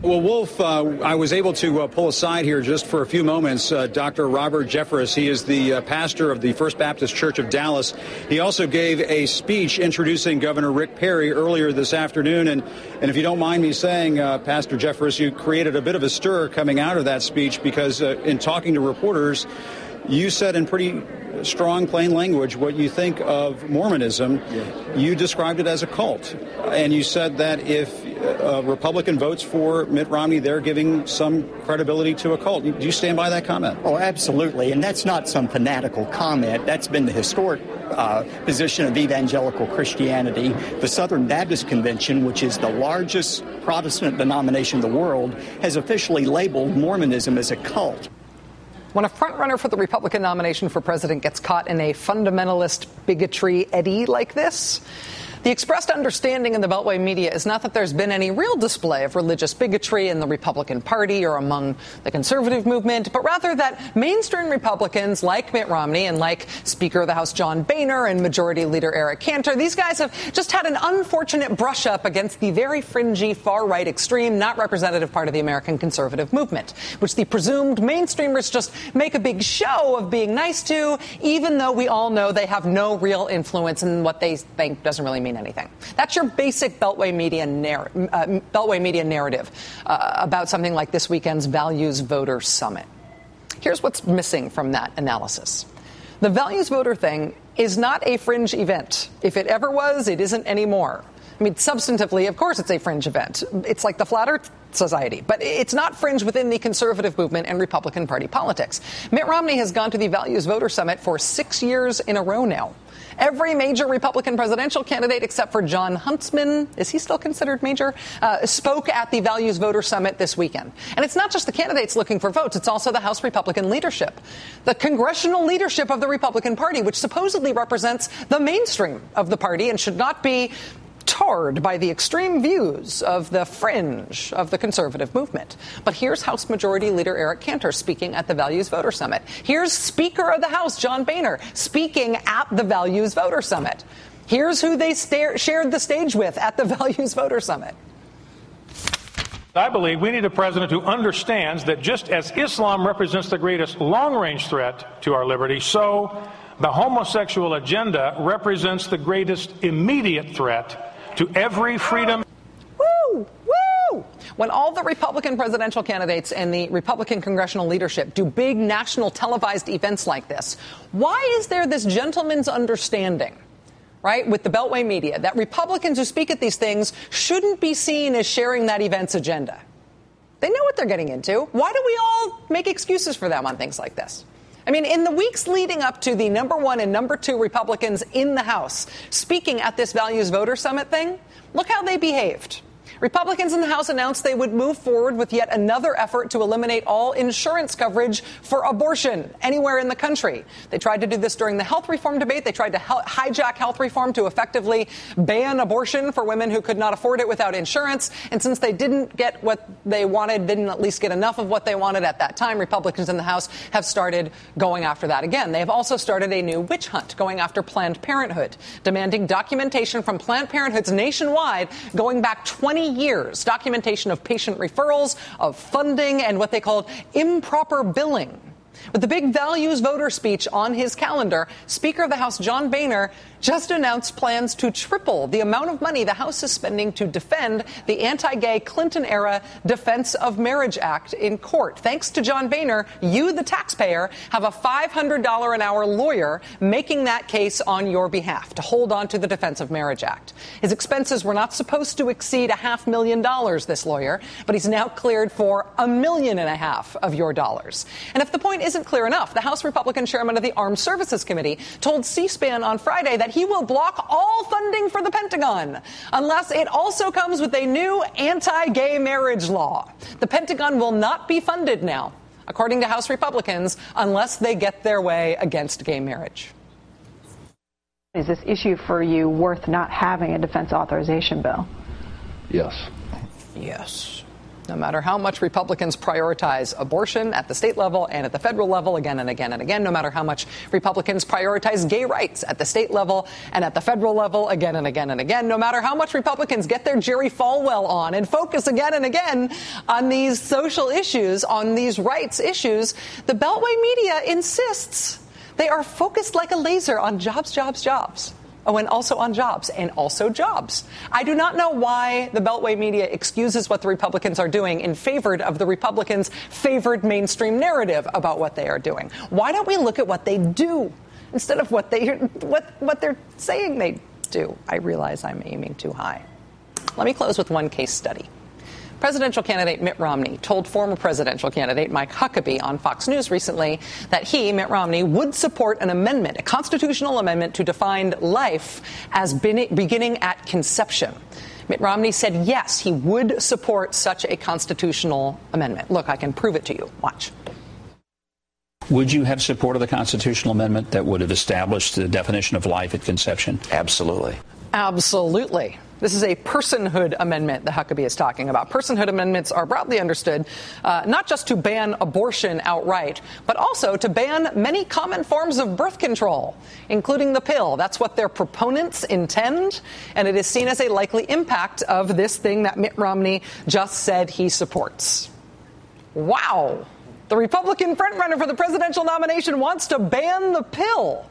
Well, Wolf, uh, I was able to uh, pull aside here just for a few moments uh, Dr. Robert Jeffress. He is the uh, pastor of the First Baptist Church of Dallas. He also gave a speech introducing Governor Rick Perry earlier this afternoon. And, and if you don't mind me saying, uh, Pastor Jeffress, you created a bit of a stir coming out of that speech because uh, in talking to reporters, you said in pretty strong, plain language what you think of Mormonism. You described it as a cult. And you said that if a Republican votes for Mitt Romney, they're giving some credibility to a cult. Do you stand by that comment? Oh, absolutely. And that's not some fanatical comment. That's been the historic uh, position of evangelical Christianity. The Southern Baptist Convention, which is the largest Protestant denomination in the world, has officially labeled Mormonism as a cult. When a frontrunner for the Republican nomination for president gets caught in a fundamentalist bigotry eddy like this, the expressed understanding in the Beltway media is not that there's been any real display of religious bigotry in the Republican Party or among the conservative movement, but rather that mainstream Republicans like Mitt Romney and like Speaker of the House John Boehner and Majority Leader Eric Cantor, these guys have just had an unfortunate brush up against the very fringy far right extreme, not representative part of the American conservative movement, which the presumed mainstreamers just make a big show of being nice to, even though we all know they have no real influence and what they think doesn't really mean anything. That's your basic Beltway media, narr- uh, Beltway media narrative uh, about something like this weekend's Values Voter Summit. Here's what's missing from that analysis. The values voter thing is not a fringe event. If it ever was, it isn't anymore. I mean, substantively, of course, it's a fringe event. It's like the Flat Earth Society, but it's not fringe within the conservative movement and Republican Party politics. Mitt Romney has gone to the Values Voter Summit for six years in a row now. Every major Republican presidential candidate except for Jon Huntsman, is he still considered major, uh, spoke at the Values Voter Summit this weekend. And it's not just the candidates looking for votes, it's also the House Republican leadership. The congressional leadership of the Republican Party, which supposedly represents the mainstream of the party and should not be tarred by the extreme views of the fringe of the conservative movement. But here's House Majority Leader Eric Cantor speaking at the Values Voter Summit. Here's Speaker of the House John Boehner speaking at the Values Voter Summit. Here's who they shared the stage with at the Values Voter Summit. I believe we need a president who understands that just as Islam represents the greatest long range threat to our liberty, so the homosexual agenda represents the greatest immediate threat to every freedom. Woo! Woo! When all the Republican presidential candidates and the Republican congressional leadership do big national televised events like this, why is there this gentleman's understanding? Right, with the Beltway media, that Republicans who speak at these things shouldn't be seen as sharing that event's agenda. They know what they're getting into. Why do we all make excuses for them on things like this? I mean, in the weeks leading up to the number one and number two Republicans in the House speaking at this Values Voter Summit thing, look how they behaved. Republicans in the House announced they would move forward with yet another effort to eliminate all insurance coverage for abortion anywhere in the country. They tried to do this during the health reform debate. They tried to hijack health reform to effectively ban abortion for women who could not afford it without insurance. And since they didn't get what they wanted, didn't at least get enough of what they wanted at that time, Republicans in the House have started going after that again. They have also started a new witch hunt going after Planned Parenthood, demanding documentation from Planned Parenthoods nationwide going back 20 years documentation of patient referrals, of funding, and what they called improper billing. With the big values voter speech on his calendar, Speaker of the House John Boehner just announced plans to triple the amount of money the House is spending to defend the anti gay Clinton era Defense of Marriage Act in court. Thanks to John Boehner, you, the taxpayer, have a $500 an hour lawyer making that case on your behalf to hold on to the Defense of Marriage Act. His expenses were not supposed to exceed a half million dollars, this lawyer, but he's now cleared for a million and a half of your dollars. And if the point isn't clear enough, the House Republican chairman of the Armed Services Committee told C SPAN on Friday that he will block all funding for the Pentagon unless it also comes with a new anti gay marriage law. The Pentagon will not be funded now, according to House Republicans, unless they get their way against gay marriage. Is this issue for you worth not having a defense authorization bill? Yes. Yes. No matter how much Republicans prioritize abortion at the state level and at the federal level again and again and again, no matter how much Republicans prioritize gay rights at the state level and at the federal level again and again and again, no matter how much Republicans get their Jerry Falwell on and focus again and again on these social issues, on these rights issues, the Beltway media insists they are focused like a laser on jobs, jobs, jobs. Oh, and also on jobs, and also jobs. I do not know why the Beltway media excuses what the Republicans are doing in favor of the Republicans' favored mainstream narrative about what they are doing. Why don't we look at what they do instead of what they what what they're saying they do? I realize I'm aiming too high. Let me close with one case study. Presidential candidate Mitt Romney told former presidential candidate Mike Huckabee on Fox News recently that he, Mitt Romney, would support an amendment, a constitutional amendment to define life as beginning at conception. Mitt Romney said yes, he would support such a constitutional amendment. Look, I can prove it to you. Watch. Would you have supported the constitutional amendment that would have established the definition of life at conception? Absolutely. Absolutely. This is a personhood amendment that Huckabee is talking about. Personhood amendments are broadly understood uh, not just to ban abortion outright, but also to ban many common forms of birth control, including the pill. That's what their proponents intend, and it is seen as a likely impact of this thing that Mitt Romney just said he supports. Wow. The Republican frontrunner for the presidential nomination wants to ban the pill.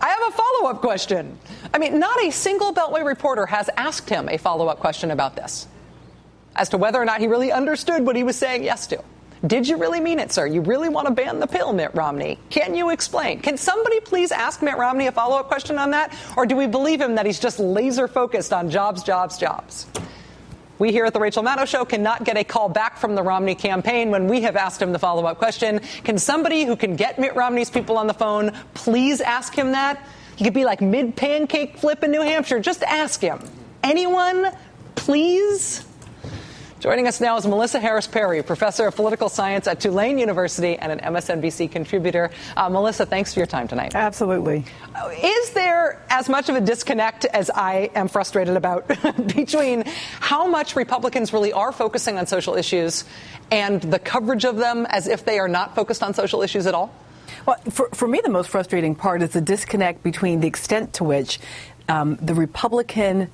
I have a follow up question. I mean, not a single Beltway reporter has asked him a follow up question about this as to whether or not he really understood what he was saying yes to. Did you really mean it, sir? You really want to ban the pill, Mitt Romney? Can you explain? Can somebody please ask Mitt Romney a follow up question on that? Or do we believe him that he's just laser focused on jobs, jobs, jobs? We here at the Rachel Maddow Show cannot get a call back from the Romney campaign when we have asked him the follow up question. Can somebody who can get Mitt Romney's people on the phone please ask him that? He could be like mid pancake flip in New Hampshire. Just ask him. Anyone, please? Joining us now is Melissa Harris Perry, professor of political science at Tulane University and an MSNBC contributor. Uh, Melissa, thanks for your time tonight. Absolutely. Uh, is there as much of a disconnect as I am frustrated about between how much Republicans really are focusing on social issues and the coverage of them as if they are not focused on social issues at all? Well, for, for me, the most frustrating part is the disconnect between the extent to which um, the Republican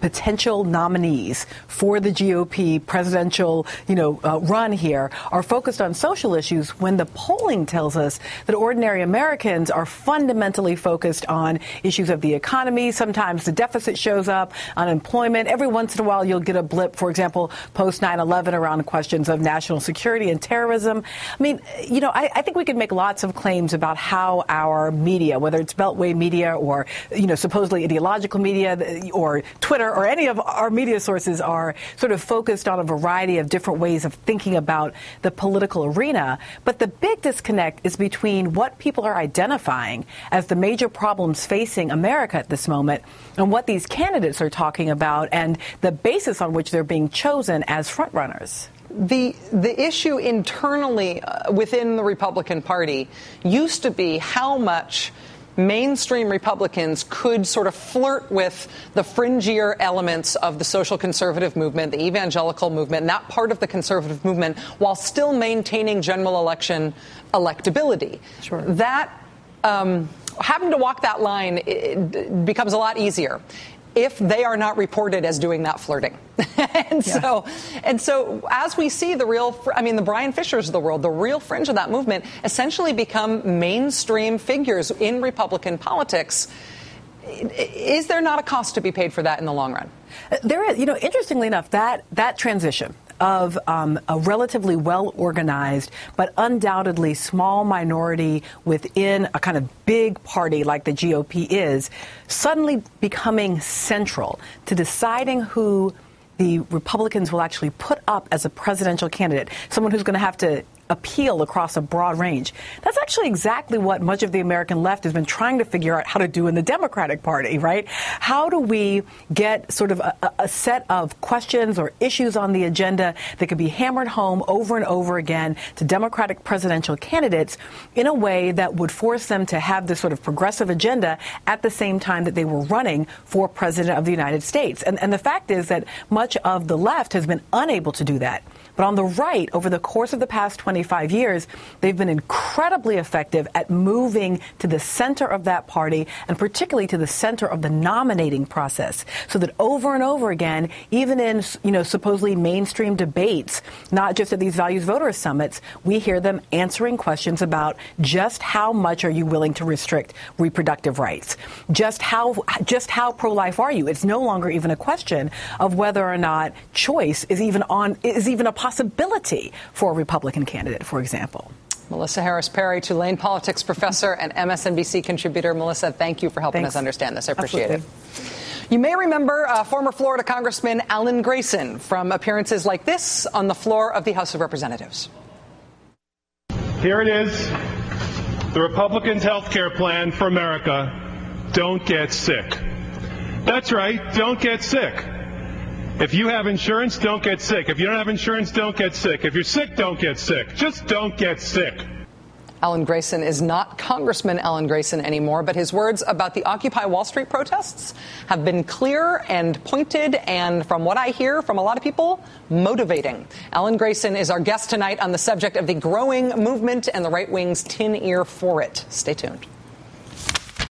potential nominees for the GOP presidential, you know, uh, run here are focused on social issues when the polling tells us that ordinary Americans are fundamentally focused on issues of the economy. Sometimes the deficit shows up, unemployment. Every once in a while you'll get a blip, for example, post 9-11 around questions of national security and terrorism. I mean, you know, I, I think we could make lots of claims about how our media, whether it's Beltway media or, you know, supposedly ideological media or Twitter or any of our media sources are sort of focused on a variety of different ways of thinking about the political arena. But the big disconnect is between what people are identifying as the major problems facing America at this moment and what these candidates are talking about and the basis on which they're being chosen as frontrunners. The the issue internally uh, within the Republican Party used to be how much mainstream Republicans could sort of flirt with the fringier elements of the social conservative movement, the evangelical movement, and that part of the conservative movement, while still maintaining general election electability. Sure. That um, having to walk that line becomes a lot easier if they are not reported as doing that flirting. and yeah. so and so as we see the real I mean the Bryan Fischers of the world, the real fringe of that movement essentially become mainstream figures in Republican politics. Is there not a cost to be paid for that in the long run? There is, you know, interestingly enough, that that transition of um, a relatively well organized but undoubtedly small minority within a kind of big party like the GOP is, suddenly becoming central to deciding who the Republicans will actually put up as a presidential candidate, someone who's going to have to appeal across a broad range. That's actually exactly what much of the American left has been trying to figure out how to do in the Democratic Party, right? How do we get sort of a, a set of questions or issues on the agenda that could be hammered home over and over again to Democratic presidential candidates in a way that would force them to have this sort of progressive agenda at the same time that they were running for president of the United States? And, and the fact is that much of the left has been unable to do that. But on the right, over the course of the past 25 years, they've been incredibly effective at moving to the center of that party and particularly to the center of the nominating process. So that over and over again, even in, you know, supposedly mainstream debates, not just at these values voters summits, we hear them answering questions about just how much are you willing to restrict reproductive rights? Just how, just how pro-life are you? It's no longer even a question of whether or not choice is even on, is even a possibility for a Republican candidate, for example. Melissa Harris Perry, Tulane politics professor and MSNBC contributor. Melissa, thank you for helping Thanks. us understand this. I appreciate Absolutely. it. You may remember uh, former Florida Congressman Alan Grayson from appearances like this on the floor of the House of Representatives. Here it is the Republicans' health care plan for America. Don't get sick. That's right, don't get sick. If you have insurance, don't get sick. If you don't have insurance, don't get sick. If you're sick, don't get sick. Just don't get sick. Alan Grayson is not Congressman Alan Grayson anymore, but his words about the Occupy Wall Street protests have been clear and pointed, and from what I hear from a lot of people, motivating. Alan Grayson is our guest tonight on the subject of the growing movement and the right wing's tin ear for it. Stay tuned.